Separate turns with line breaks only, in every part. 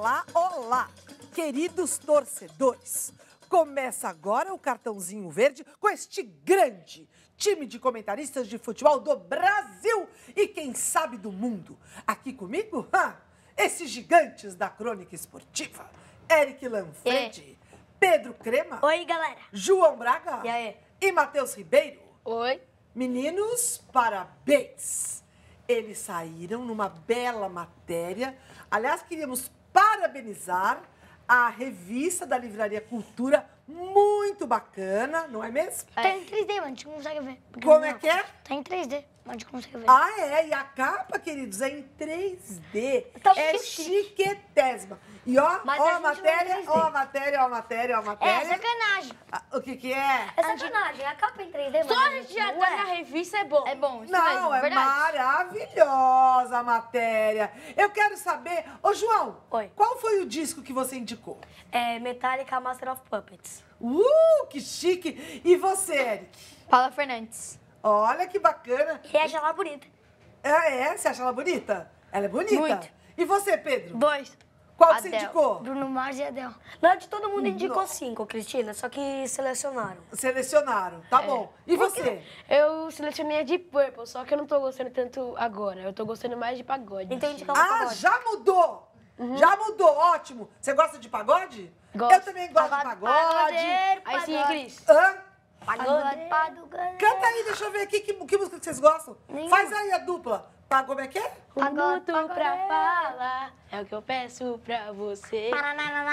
Olá, olá, queridos torcedores. Começa agora o cartãozinho verde com este grande time de comentaristas de futebol do Brasil e quem sabe do mundo. Aqui comigo, ha, esses gigantes da crônica esportiva. Eric Lanfredi, Pedro Crema,
Oi, galera.
João Braga
E aí?
e Matheus Ribeiro.
Oi.
Meninos, parabéns! Eles saíram numa bela matéria. Aliás, queríamos parabenizar a revista da Livraria Cultura, muito bacana, não é mesmo?
Tá em 3D, mas a gente não consegue ver. Porque
Como
não-
é que é?
Tá em 3D, mas a gente consegue ver.
Ah, é, e a capa, queridos, é em 3D.
Tá
é
chique.
chiquetésima. E ó,
Mas
ó
a
a,
é
matéria,
3D.
ó a matéria, ó a matéria, ó a
É,
matéria.
sacanagem.
Ah, o que que é?
É sacanagem. A capa em 3D,
Só a gente já tá
é.
na revista é bom. É bom, isso
Não,
mesmo,
é
verdade.
maravilhosa a matéria. Eu quero saber, ô João,
Oi.
qual foi o disco que você indicou?
É Metallica Master of Puppets.
Uh, que chique! E você, Eric?
Paula Fernandes.
Olha que bacana.
E acha ela bonita.
É, é? Você acha ela bonita? Ela é bonita?
Muito.
E você, Pedro?
Dois.
Qual que você indicou?
Bruno Mars e Adele. Na verdade, todo mundo indicou
Nossa.
cinco, Cristina, só que selecionaram.
Selecionaram, tá bom. E você?
Eu selecionei a de Purple, só que eu não tô gostando tanto agora. Eu tô gostando mais de pagode.
Entendi que ela
Ah,
pagode.
já mudou! Já mudou, ótimo. Você gosta de pagode?
Gosto.
Eu também gosto de
Pagode,
pagode.
Aí sim,
pagode.
Cris.
Hã?
Pagode, pagode.
Canta aí, deixa eu ver aqui que, que música que vocês gostam.
Nenhuma.
Faz aí a dupla. Tá, como é que é?
Pagode,
minuto pra falar é o que eu peço pra você.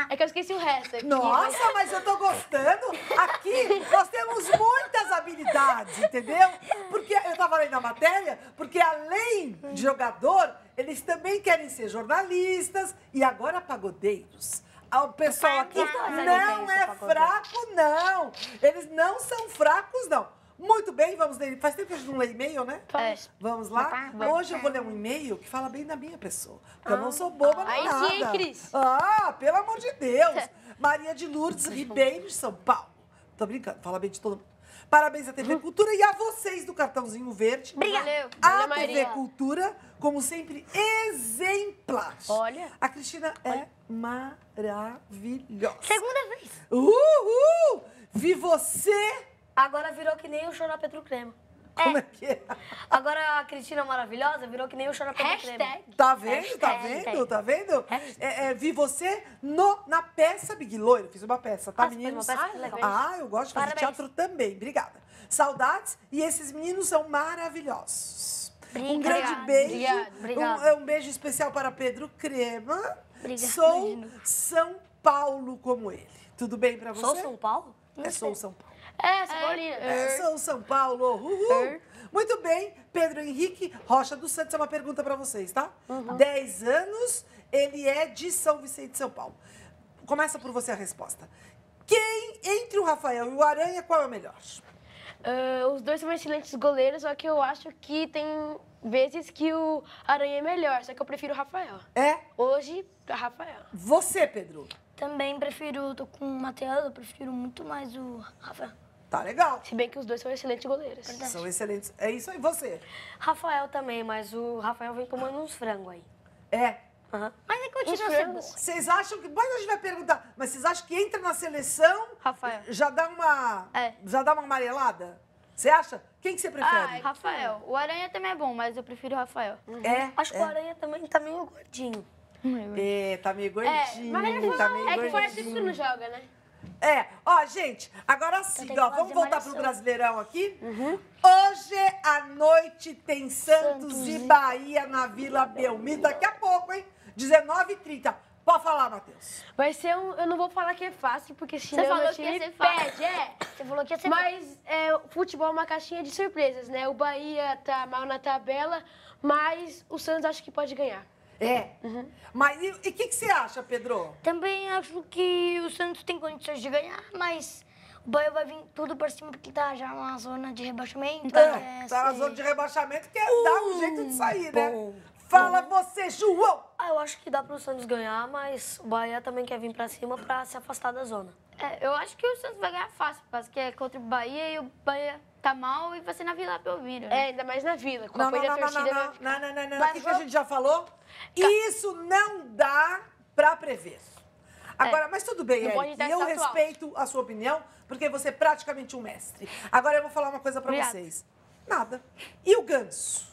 É que eu esqueci o resto aqui.
Nossa, mas eu tô gostando. Aqui nós temos muitas habilidades, entendeu? Porque eu tava lendo a matéria, porque além de jogador, eles também querem ser jornalistas e agora pagodeiros. Ah, O pessoal aqui não é fraco, não. Eles não são fracos, não. Muito bem, vamos ler. Faz tempo que a gente não lê e-mail, né?
Faz.
Vamos lá? Hoje eu vou ler um e-mail que fala bem da minha pessoa. Porque eu não sou boba nem
Aí
nada.
sim, Cris?
Ah, pelo amor de Deus. Maria de Lourdes Ribeiro, de São Paulo. Tô brincando, fala bem de todo mundo. Parabéns à TV Cultura e a vocês do Cartãozinho Verde.
Obrigada.
Valeu.
A
Valeu,
TV
Maria.
Cultura, como sempre, exemplar.
Olha.
A Cristina é maravilhosa.
Segunda vez.
Uhul! Vi você.
Agora virou que nem o Chora Petro Crema.
Como é que é?
Agora a Cristina maravilhosa virou que nem o Chora Crema.
Hashtag.
Tá vendo? Tá
Hashtag.
vendo? Tá vendo?
Hashtag.
É, é, vi você no, na peça Big Loiro. Fiz uma peça, tá,
Ah,
meninos?
peça? Legal.
Ah, eu gosto de fazer
Parabéns.
teatro também. Obrigada. Saudades. E esses meninos são maravilhosos. Um
Obrigada.
grande beijo.
Obrigada.
Obrigada.
Um, um beijo especial para Pedro Crema.
Obrigada,
Sou. São Paulo como ele. Tudo bem pra você?
Sou São Paulo? Não
É,
sei.
sou São Paulo.
É, São Paulina.
É, sou São Paulo. Uhul. Muito bem, Pedro Henrique Rocha dos Santos, é uma pergunta para vocês, tá? 10 anos, ele é de São Vicente, São Paulo. Começa por você a resposta. Quem, entre o Rafael e o Aranha, qual é o melhor?
Ah, os dois são excelentes goleiros, só que eu acho que tem vezes que o Aranha é melhor, só que eu prefiro o Rafael.
É
Hoje, pra Rafael.
você, Pedro.
Também prefiro, tô com o Matheus, eu prefiro muito mais o Rafael.
Tá legal.
Se bem que os dois são excelentes goleiros.
São excelentes. É isso aí, você.
Rafael também, mas o Rafael vem tomando uns frangos aí.
É.
Aham. Mas é
Os
continua sendo bom.
Vocês acham que. Mas a gente vai perguntar, mas vocês acham que entra na seleção.
Rafael.
Já dá uma.
É.
Já dá uma amarelada? Você acha? Quem que você prefere?
Ah, Rafael. O Aranha também é bom, mas eu prefiro o Rafael.
é.
Acho que
é.
o Aranha também tá meio gordinho.
É, tá meio
É,
gordinho,
mas ele
tá meio
é que parece que não joga, né?
É, ó, gente, agora sim, ó, vamos voltar pro. Brasileirão aqui. Hoje à noite tem Santos,
Santos
e Bahia na Vila Belmiro, daqui a pouco, hein? 19h30. Pode falar, Matheus.
Vai ser um. Eu não vou falar que é fácil, porque senão
falou
meu
que ia ser fácil.
é.
Você falou que ia ser
Mas é, o futebol é uma caixinha de surpresas, né? O Bahia tá mal na tabela, mas o Santos acho que pode ganhar.
É. Mas e o que, que você acha, Pedro?
Também acho que o Santos tem condições de ganhar, mas o Bahia vai vir tudo por cima porque tá já na zona de rebaixamento.
É,
é,
tá na zona de rebaixamento, quer dar um jeito de sair, né?
bom,
Fala você, João.
Ah, eu acho que dá pro Santos ganhar, mas o Bahia também quer vir pra cima pra se afastar da zona.
É, eu acho que o Santos vai ganhar fácil, porque é contra o Bahia e o Bahia tá mal e vai ser na Vila Belmiro.
É,
Né?
ainda mais na Vila, com
Não,
o apoio
não,
da
não, não, não, não, não, não, não, não. O que, que a gente já falou? Isso não dá pra prever. Agora, mas tudo bem, Eric, eu
salto alto.
respeito a sua opinião, porque você é praticamente um mestre. Agora eu vou falar uma coisa pra
Obrigada.
vocês. Nada. E o ganso?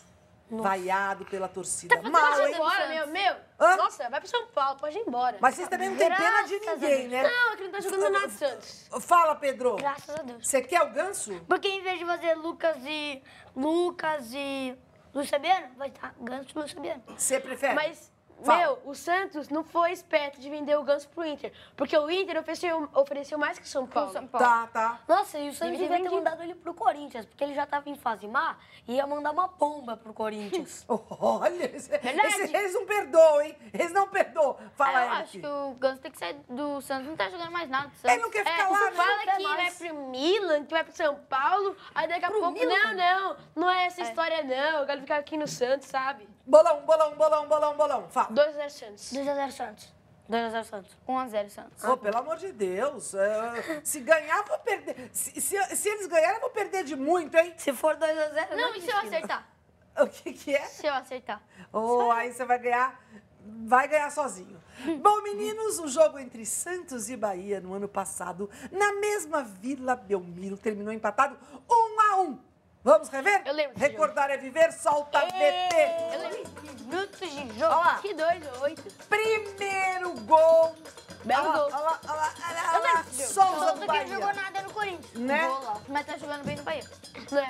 Vaiado pela torcida. Mal,
Pode ir
hein?
embora, meu, meu.
Hã?
Nossa, vai pro São Paulo, pode ir embora.
Mas vocês também não têm pena de ninguém, né?
Não, é que não tá jogando nada, Santos.
Fala, Pedro.
Graças a Deus.
Você quer o ganso?
Porque em vez de fazer Lucas e. Lucas e. Luiz Fabiano, vai estar Ganso e Luiz Fabiano.
Você prefere?
Mas,
Fala.
meu, o Santos não foi esperto de vender o Ganso pro Inter. Porque o Inter ofereceu, ofereceu mais que o São Paulo.
São Paulo.
Tá, tá.
Nossa, e o Santos
Devia ter
mandado ele pro Corinthians, porque ele já tava em fase má e ia mandar uma bomba pro Corinthians.
Olha, esse- esse- eles não perdoam, hein? Eles não perdoam. Fala,
É, eu
Eric.
acho que o Ganso tem que sair do Santos, não tá jogando mais nada. do Santos.
Ele não quer ficar
É,
lá, né?
fala que vai pro Milan, que vai pro São Paulo, aí daqui a pouco, não, não, não é essa história não, eu quero ficar aqui no Santos, sabe?
Bolão, bolão, bolão, bolão, bolão. Fala.
2x0 Santos.
2x0 Santos.
2x0 Santos.
1x0 Santos.
Oh, pelo amor de Deus. é, se ganhar, vou perder. Se, se- se eles ganharem, eu vou perder de muito, hein?
Se for 2x0,
Não, e se eu acertar?
O que, que é?
Se eu acertar.
Oh, aí você vai ganhar. Vai ganhar sozinho. Bom, meninos, o jogo entre Santos e Bahia no ano passado, na mesma Vila Belmiro, terminou empatado um a um. Vamos rever?
Eu lembro
Recordar é viver, solta
Eu
VT.
lembro.
Minutos de
Olha
jogo.
lá.
Que 2 ou 8.
Primeiro gol.
Belo
Olha lá,
gol.
Olha lá, olha lá, olha lá,
Eu
olha lá. Souza do
que
Bahia.
não jogou nada no Corinthians.
Né?
Bola. Mas tá jogando bem no Bahia.
É?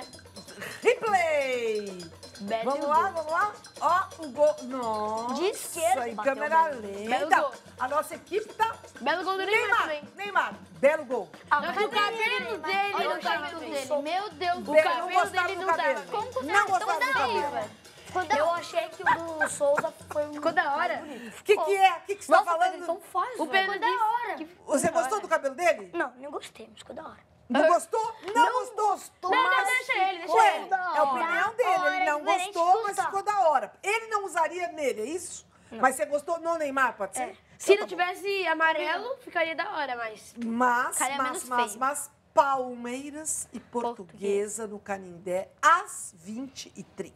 Replay.
Belo
Vamos lá, vamos lá. Ó, o gol. Nossa,
De esquerda,
em câmera lenta.
gol.
A nossa equipe tá...
Belo gol do Neymar
Neymar,
também.
Neymar, belo gol.
Ah, mas o
o cabelo dele
Olha o cabelo dele. Meu Deus do
Dele,
céu.
não
cabelo dele
do
não
cabelo.
dava.
Como que
Não
dá?
gostava do cabelo.
velho.
Eu achei que o do Souza foi
Ficou da hora.
O que que é? O que que você tá
Nossa, mas
falando?
eles são fáceis,
O Pedro disse que...
Você gostou do cabelo dele?
Não, não gostei, mas ficou da hora.
Não gostou? Não, gostou.
Não, não,
Mas
deixa ele, deixa
Ué,
ele.
É a opinião dele,
hora,
ele
é
não gostou, mas ficou da hora. Ele não usaria nele, é isso? Mas você gostou no Neymar, pode ser?
Se
Então
não tivesse amarelo, ficaria da hora, mas...
Mas, mas, mas, mas, Palmeiras e Portuguesa no Canindé, às 20h30.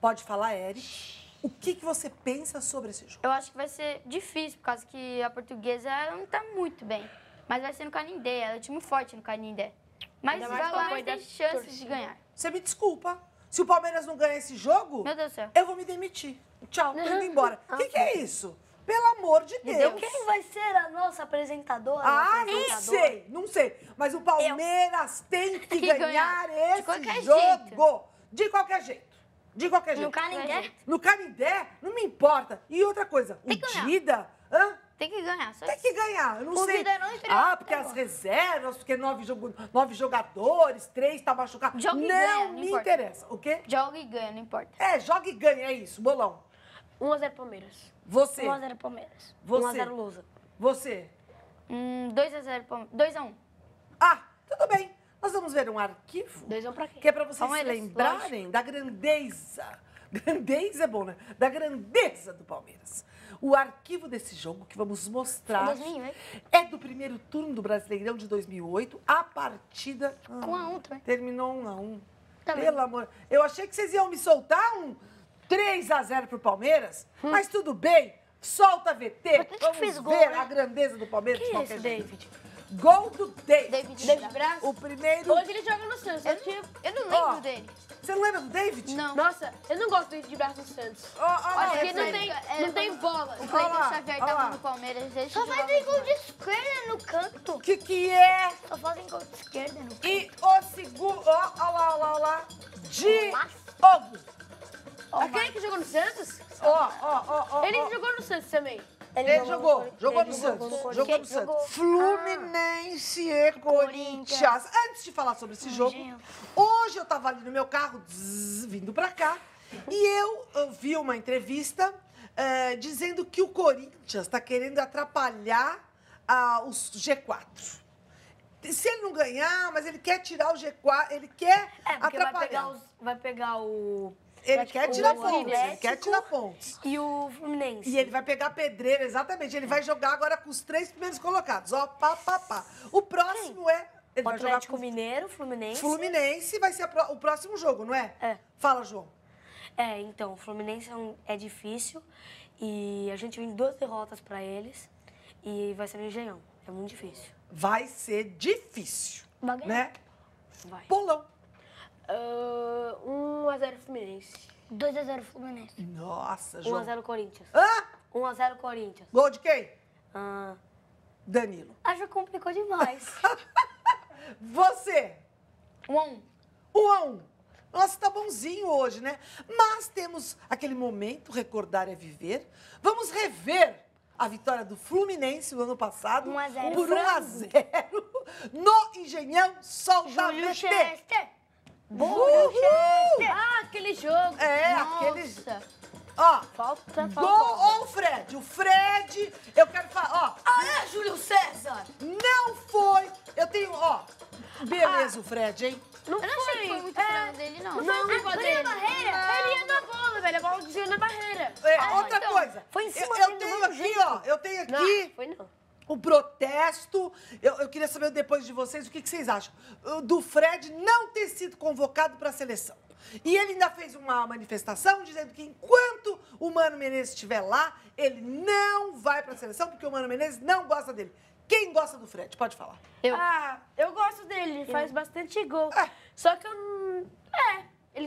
Pode falar, Eric. O que, que você pensa sobre esse jogo?
Eu acho que vai ser difícil, por causa que a portuguesa não tá muito bem. Mas vai ser no Canindé, ela é um time forte no Canindé. Mas
Ainda
o
mais a
Palmeiras tem chances de
torcida.
ganhar.
Você me desculpa. Se o Palmeiras não ganhar esse jogo,
Meu Deus do céu.
eu vou me demitir. Tchau, tô indo embora. O que, que é isso? Pelo amor de Deus.
Quem vai ser a nossa apresentadora?
Ah,
a
não
apresentadora?
sei, não sei. Mas o Palmeiras tem que,
que
ganhar,
ganhar. De
esse
qualquer
jogo.
jeito.
De qualquer jeito. De qualquer jeito.
No Canindé?
No Canindé, não me importa. E outra coisa,
Tem
o. Dida, hã?
Tem que ganhar. Só
Tem que ganhar, eu não
O
sei.
Não
ah, porque as
agora.
reservas, porque nove, jogo- nove jogadores, três tá machucado.
Joga e
não
ganha, não
me
importa.
interessa, o quê?
Joga e ganha, não importa.
É, joga e ganha, é isso, bolão.
1x0 Palmeiras.
Você,
1x0 Palmeiras.
você,
1x0 Lusa.
você.
Hum, 2x0 Palmeiras. 2x1.
Ah, tudo bem. Nós vamos ver um arquivo
2x1 pra quê?
que é para vocês se
Palmeiras,
lembrarem da grandeza. Grandeza é bom, né? Da grandeza do Palmeiras. O arquivo desse jogo que vamos mostrar
2008.
é do primeiro turno do Brasileirão de 2008. A partida
Com a um também.
terminou 1 a 1.
Também.
Pelo amor. Eu achei que vocês iam me soltar um 3 a 0 pro Palmeiras, mas tudo bem. Solta a VT.
Que
Vamos ver
gol, né?
a grandeza do Palmeiras de
Quem é
qualquer
esse
jeito.
David?
Gol do David.
David
David Braz?
O primeiro.
Hoje ele joga no Santos.
Eu,
Eu
não lembro
Ó.
dele.
Você não lembra do David?
Não.
Nossa, eu não gosto do David Braz no Santos.
Ó, ó lá,
Acho que
esse
não tem,
É,
não tem bola.
O Cleiton Xavier
olha lá.
tava no Palmeiras. Ele
Só fazem gol de esquerda no canto.
O que que é?
Só fazem gol de esquerda no canto.
E o segundo. Ó, ó lá, ó lá, ó lá. Diogo.
Aquele que jogou no Santos?
Ó, ó, ó, ó.
Ele jogou no Santos também.
Ele jogou,
Cori-
jogou
ele
no
jogou
Santos. Jogou no. Santos.
Jogou.
Fluminense e Corinthians. Antes de falar sobre esse jogo, hoje eu tava ali no meu carro, zzz, vindo pra cá, e eu, eu vi uma entrevista eh, dizendo que o Corinthians tá querendo atrapalhar ah, os G4. Se ele não ganhar, mas ele quer tirar o G4, ele quer
É, porque vai
atrapalhar.
pegar, os, vai pegar o...
Ele quer tirar pontos, ele quer tirar pontos.
E o Fluminense.
E ele vai pegar pedreira, exatamente. Ele vai jogar agora com os três primeiros colocados. Ó, pá, pá, pá. O próximo é. Ele
O
vai jogar
Atlético
com
Mineiro, Fluminense.
Fluminense, vai ser a pró- o próximo jogo, não é?
É.
Fala, João.
É, então, o Fluminense é, um- é difícil. E a gente vem duas derrotas pra eles e vai ser no Engenhão. É muito difícil.
Vai ser difícil,
Vai ganhar.
né?
Vai.
Bolão.
Ah, 1x0 Fluminense.
2x0 Fluminense.
Nossa, João.
1x0 Corinthians.
Hã?
1x0 Corinthians.
Gol de quem?
Ah,
Danilo.
acho que complicou demais.
Você.
Um a um.
Um a um. Nossa, tá bonzinho hoje, né? Mas temos aquele momento, recordar é viver. Vamos rever a vitória do Fluminense no ano passado.
1 a 0.
Por 1 a 0 no Engenhão Sol da
Júlio
VT.
Chester.
Uhul!
Ah, aquele jogo.
É,
Nossa.
aqueles... Ó,
Falta, falta.
gol ou o Fred? O Fred, eu quero falar, ó,
ah, é, Júlio César!
não foi... Eu tenho, ó, beleza o Fred, hein?
Não
Eu não achei que foi muito frango dele, não.
Não foi culpa dele.
barreira?
Ele ia na bola, velho. A bola desviou na barreira.
É,
Ah,
outra
então,
coisa.
foi em cima
eu, eu tenho aqui,
jeito.
ó, eu tenho
Não,
aqui
foi não.
O protesto. Eu, eu queria saber depois de vocês o que, que vocês acham do Fred não ter sido convocado para a seleção. E ele ainda fez uma manifestação dizendo que enquanto o Mano Menezes estiver lá, ele não vai para a seleção porque o Mano Menezes não gosta dele. Quem gosta do Fred? Pode falar.
Eu.
Ah, eu gosto dele. Ele faz bastante gol.
É.
Só que eu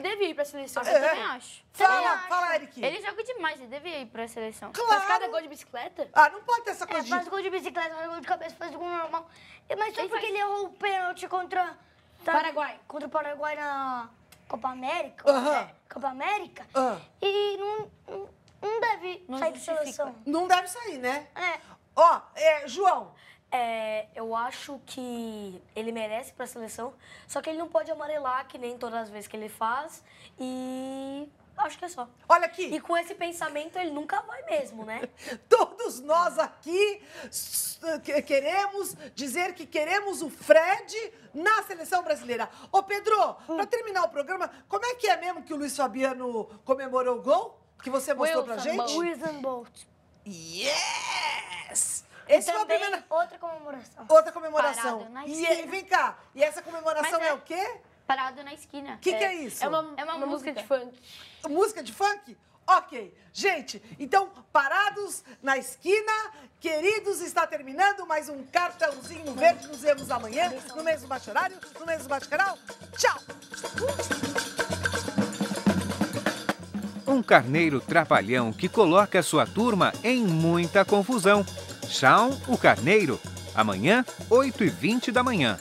devia ir pra seleção.
Eu também acho.
Fala, fala, Eric.
Ele joga demais, ele devia ir pra seleção.
Faz cada
Claro.
gol de bicicleta?
Ah, não pode ter essa
É,
coisa
faz
de...
gol de bicicleta, faz gol de cabeça, faz gol normal. E- Mas só
Ele
porque
faz.
ele errou o pênalti contra... tá,
Paraguai.
Contra o Paraguai na Copa América.
Aham.
é, Copa América.
Ah.
E não, não, não deve
Não
sair
justifica.
seleção.
Não deve sair, né?
É.
Ó, é, João,
É, eu acho que ele merece pra seleção, só que ele não pode amarelar, que nem todas as vezes que ele faz. E acho que é só.
olha aqui.
E com esse pensamento ele nunca vai mesmo, né?
Todos nós aqui queremos dizer que queremos o Fred na seleção brasileira. Ô, Pedro, pra terminar o programa, como é que é mesmo que o Luiz Fabiano comemorou o gol? Que você mostrou pra
Wilson
gente?
Usain Bolt.
Yes!
E
Essa foi a primeira.
outra comemoração.
Outra comemoração.
Parado na
E,
esquina.
e vem cá, e essa comemoração é...
é-
o quê?
Parado na esquina.
O que, que é isso?
É uma,
É uma
música
música.
de funk.
Música de funk? Ok. Gente, então, parados na esquina, queridos, está terminando mais um cartãozinho verde. Nos vemos amanhã, no mesmo bate-horário, no mesmo bate-canal. Tchau!
Um carneiro trapalhão que coloca sua turma em muita confusão. Shaun, o Carneiro. Amanhã, 8h20 da manhã.